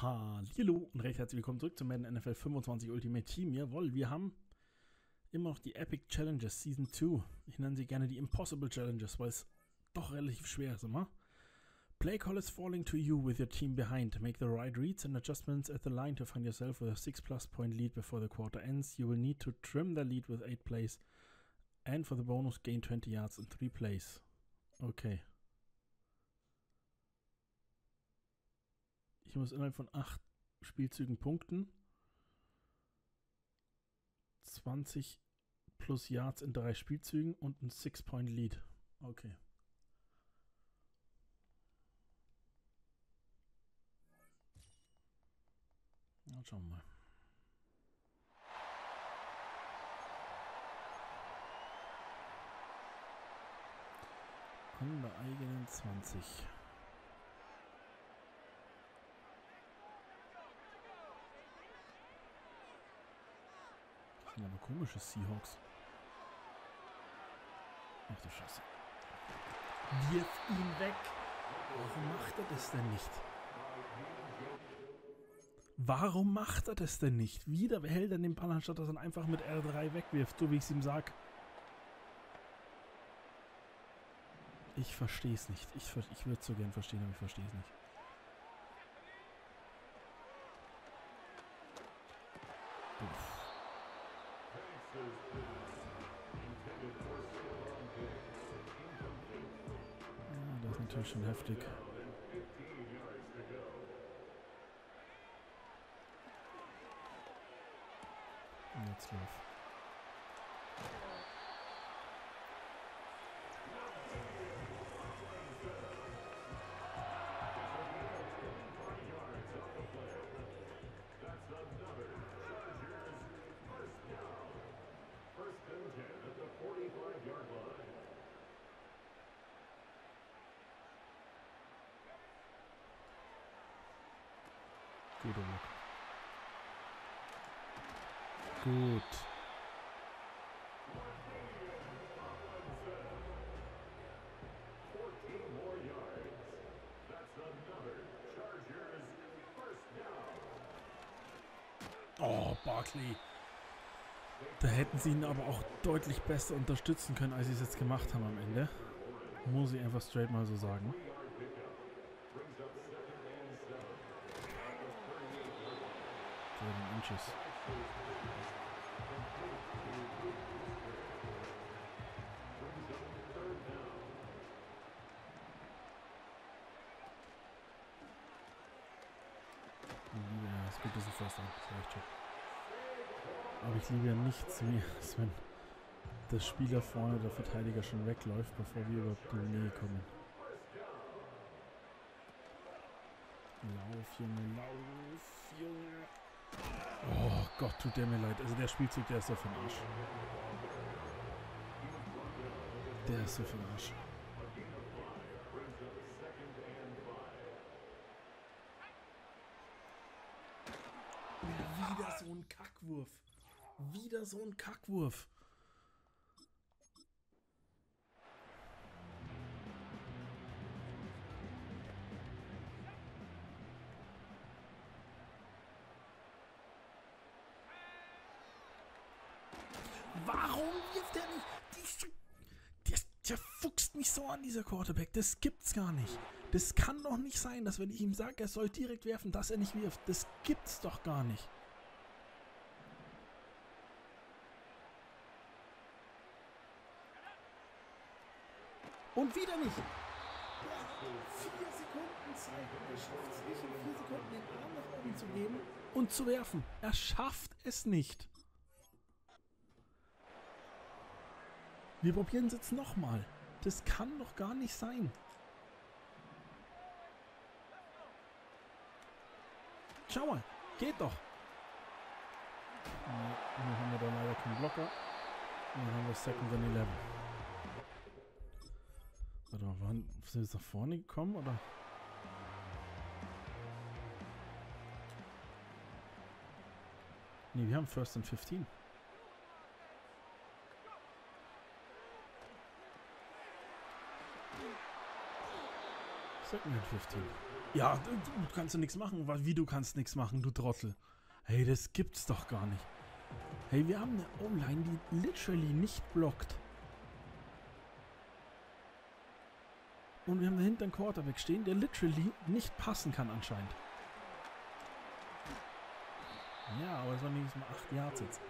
Hallo und recht herzlich willkommen zurück zum Madden NFL 25 Ultimate Team. Jawohl, wir haben immer noch die Epic Challenges Season 2. Ich nenne sie gerne die Impossible Challenges, weil es doch relativ schwer ist immer. Play call is falling to you with your team behind. Make the right reads and adjustments at the line to find yourself with a 6 plus point lead before the quarter ends. You will need to trim the lead with 8 plays and for the bonus gain 20 yards in 3 plays. Okay. Ich muss innerhalb von 8 Spielzügen punkten. 20 plus Yards in 3 Spielzügen und ein 6-Point-Lead. Okay. Na, schauen wir mal. An der eigenen 20. Sind aber komische Seahawks. Ach du Scheiße. Wirf ihn weg. Warum macht er das denn nicht? Warum macht er das denn nicht? Wieder behält er den Ball, anstatt dass er ihn einfach mit R3 wegwirft, so wie ich es ihm sag. Ich verstehe es nicht. Ich, ich würde es so gern verstehen, aber ich verstehe es nicht. Natürlich schon heftig. Und jetzt lauf. First and 10 at the 45-yard line. Guter Look. Gut. Fourteen more yards. That's another Chargers first down. Oh, Barkley. Da hätten sie ihn aber auch deutlich besser unterstützen können, als sie es jetzt gemacht haben am Ende. Muss ich einfach straight mal so sagen. Third down. Ich liebe ja, diesen First Down. Das reicht schon. Aber ich liebe ja nichts mehr, als wenn der Spieler vorne, der Verteidiger schon wegläuft, bevor wir überhaupt in die Nähe kommen. Lauf, Junge, lauf, Junge. Oh Gott, tut der mir leid. Also der Spielzug, der ist so für den Arsch. Der ist so für den Arsch. Wieder so ein Kackwurf. Wieder so ein Kackwurf. Warum wirft er nicht? Der, der fuchst mich so an, dieser Quarterback. Das gibt's gar nicht. Das kann doch nicht sein, dass wenn ich ihm sage, er soll direkt werfen, dass er nicht wirft. Das gibt's doch gar nicht. Und wieder nicht. Vier Sekunden Zeit und er schafft es nicht, in vier Sekunden den Arm nach oben zu geben und zu werfen. Er schafft es nicht. Wir probieren es jetzt nochmal. Das kann doch gar nicht sein. Schau mal, geht doch. Ja, Nun haben wir da leider keinen Blocker. Und dann haben wir Second and 11. Warte mal, waren, sind wir jetzt nach vorne gekommen oder? Ne, wir haben First and 15. Second and 15. Ja, du, du kannst du nichts machen. Wie du kannst nichts machen, du Trottel. Hey, das gibt's doch gar nicht. Hey, wir haben eine O-Line, die literally nicht blockt. Und wir haben dahinter einen Quarterback stehen, der literally nicht passen kann anscheinend. Ja, aber es waren wenigstens mal 8 Yards jetzt.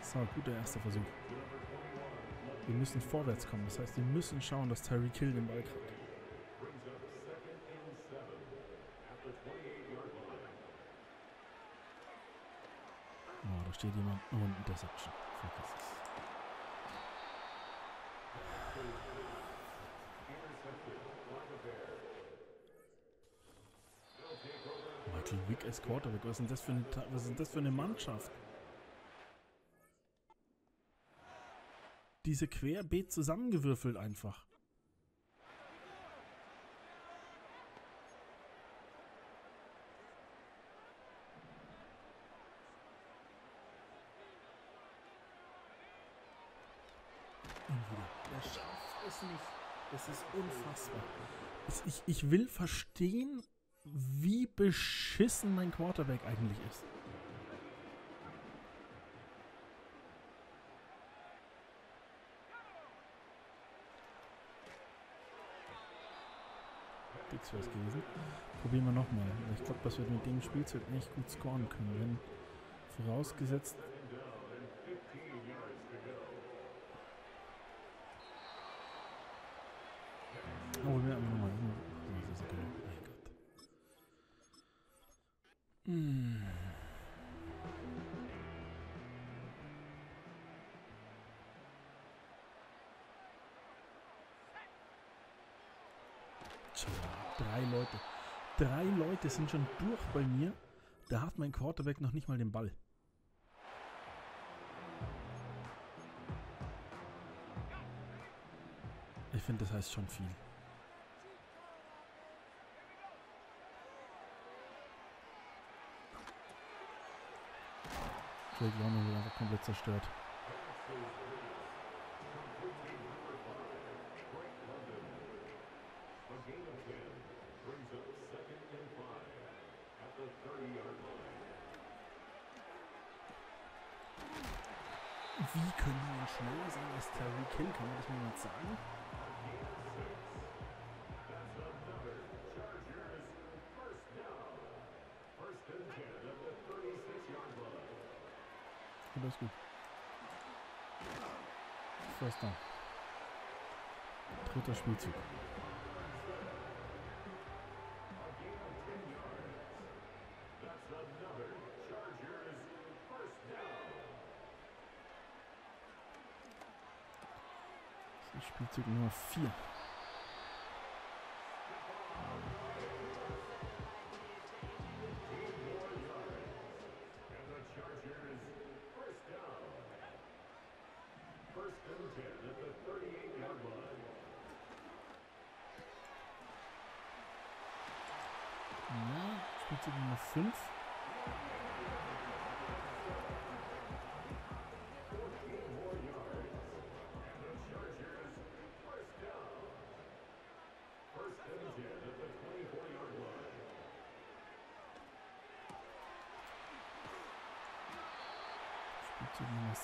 So, guter erster Versuch. Wir müssen vorwärts kommen. Das heißt, wir müssen schauen, dass Tyreek Hill den Ball kriegt. Brings up second and seven at the 28-yard line. Oh, ein Interception. Vergiss es. Michael Wick als Quarterback. Was ist denn das für eine Mannschaft? Diese querbeet zusammengewürfelt einfach. Und wieder. Der schafft es nicht. Das ist unfassbar. Ich, ich will verstehen, wie beschissen mein Quarterback eigentlich ist. Dix wäre es gewesen. Probieren wir nochmal. Ich glaube, dass wir mit dem Spielzeug echt gut scoren können. Wenn vorausgesetzt. Drei Leute. Drei Leute sind schon durch bei mir. Da hat mein Quarterback noch nicht mal den Ball. Ich finde, das heißt schon viel. Drake London wird einfach komplett zerstört. a gain of 10. Brings up second and five at the 30-yard line. Wie können die denn schneller sein als Tyreek Hill? Kann man das mal jetzt sagen? That's another Chargers first down. First and 10 at the 36-yard line. Ja, das ist gut. First down. Dritter Spielzug. The 38-yard line. Ja, Spielzug Nummer 5.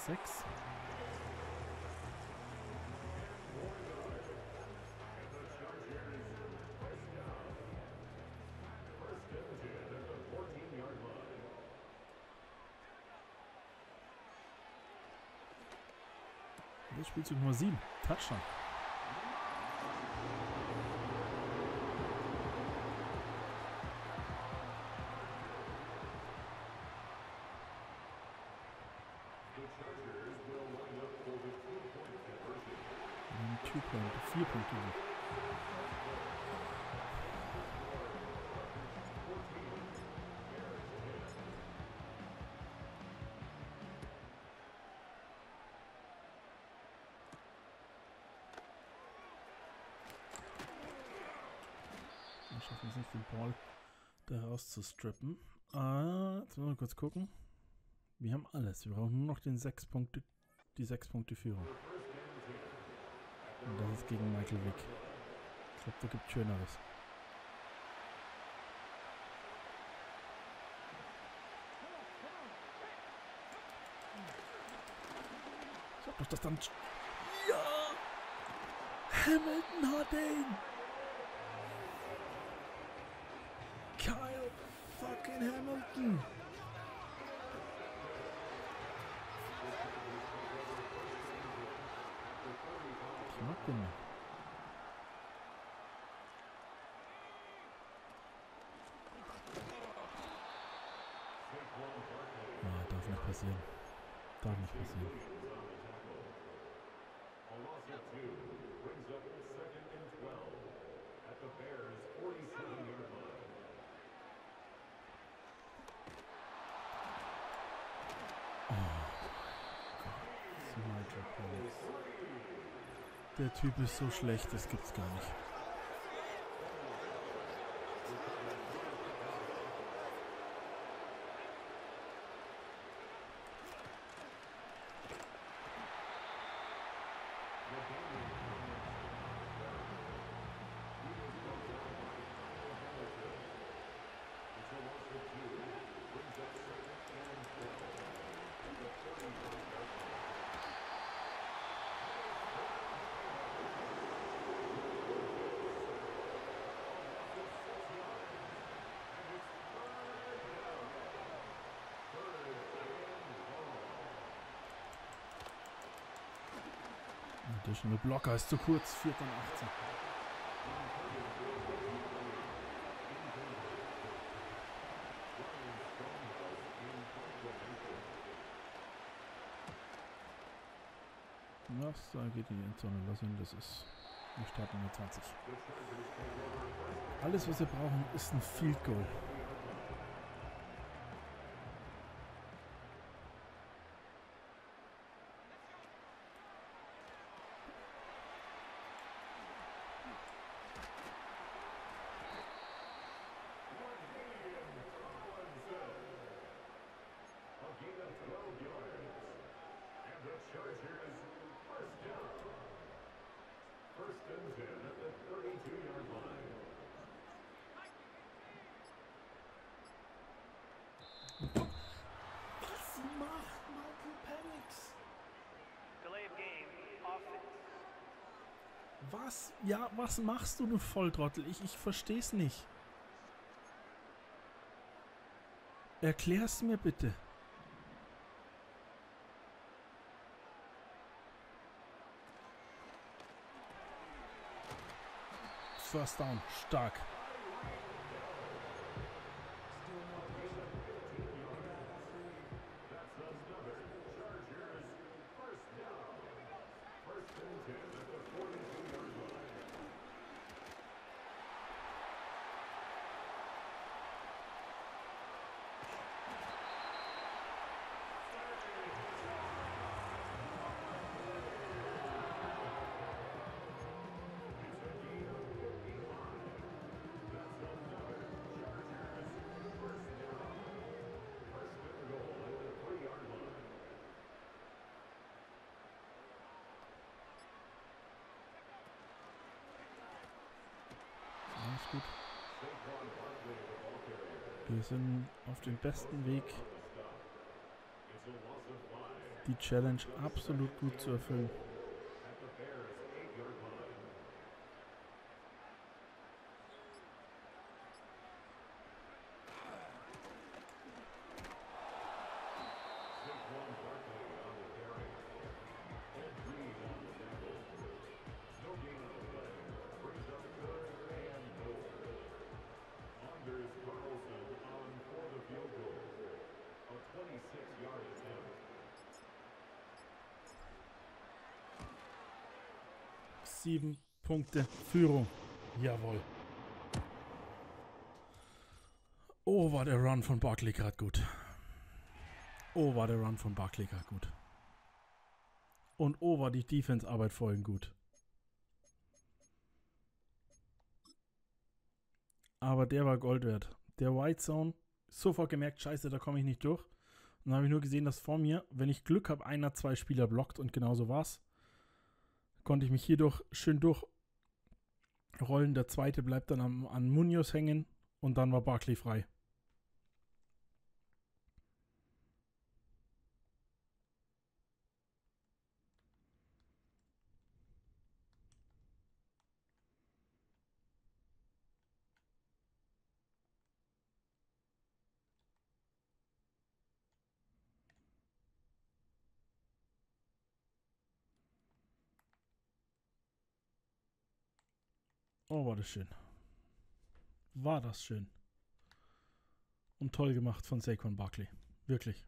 6. First and 10 at the 14-yard line. Das ist Spielzug Nummer 7. Touchdown. schaffen es nicht, den Ball da rauszustrippen. Ah, jetzt müssen wir kurz gucken. Wir haben alles. Wir brauchen nur noch den 6 Punkte, die 6 Punkte Führung. Und das ist gegen Michael Wick. Ich glaube, da gibt es Schöneres. Ich hab doch das dann... Ja! Hamilton hat den! Fucking Hamilton! Nicht. Ja, darf nicht passieren. Darf nicht passieren. Der Typ ist so schlecht, das gibt's gar nicht. Additional Blocker ist zu kurz, 4. und 18. Was, da geht in die Endzone, lass ihn, das ist die Startnummer 20. Alles, was wir brauchen, ist ein Field Goal. A gain of 12 yards. And the Chargers first down. First and 10 at the 32-yard line. Was macht Michael Penix? Delay of game, offense. Was? Ja, was machst du, du Volltrottel? Ich, ich versteh's nicht. Erklär's mir bitte. First down, stark. That's another Chargers first down. First and 10 at the 42-yard line. First and goal at the three-yard line. Alles gut. Wir sind auf dem besten Weg, die Challenge absolut gut zu erfüllen. Sieben Punkte Führung. Jawohl. Oh, war der Run von Barkley gerade gut. Oh, war der Run von Barkley gerade gut. Und oh, war die Defense-Arbeit vorhin gut. Aber der war Gold wert. Der White Zone, sofort gemerkt, scheiße, da komme ich nicht durch. Und dann habe ich nur gesehen, dass vor mir, wenn ich Glück habe, einer, zwei Spieler blockt und genauso war's konnte ich mich hierdurch schön durchrollen. Der zweite bleibt dann am, an Munoz hängen und dann war Barkley frei. Oh, war das schön. War das schön. Und toll gemacht von Saquon Barkley. Wirklich.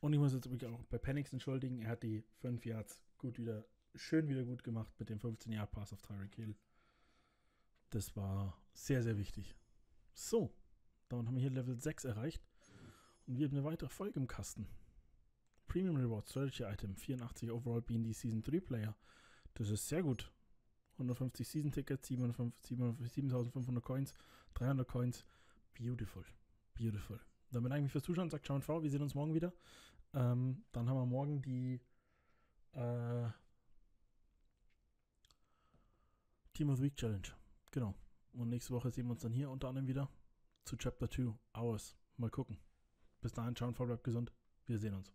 Und ich muss jetzt wirklich auch bei Penix entschuldigen. Er hat die 5 Yards gut wieder, schön wieder gut gemacht mit dem 15 Yard Pass auf Tyreek Hill. Das war sehr, sehr wichtig. So, damit haben wir hier Level 6 erreicht. Und wir haben eine weitere Folge im Kasten. Premium Reward Strategy Item, 84 Overall BND Season 3 Player. Das ist sehr gut. 150 Season Tickets, 7500 Coins, 300 Coins. Beautiful. Beautiful. Dann bedanke ich mich fürs Zuschauen, sagt Ciao und V. Wir sehen uns morgen wieder. Ähm, dann haben wir morgen die äh, Team of the Week Challenge. Genau. Und nächste Woche sehen wir uns dann hier unter anderem wieder zu Chapter 2 Hours. Mal gucken. Bis dahin, ciao und V, bleibt gesund. Wir sehen uns.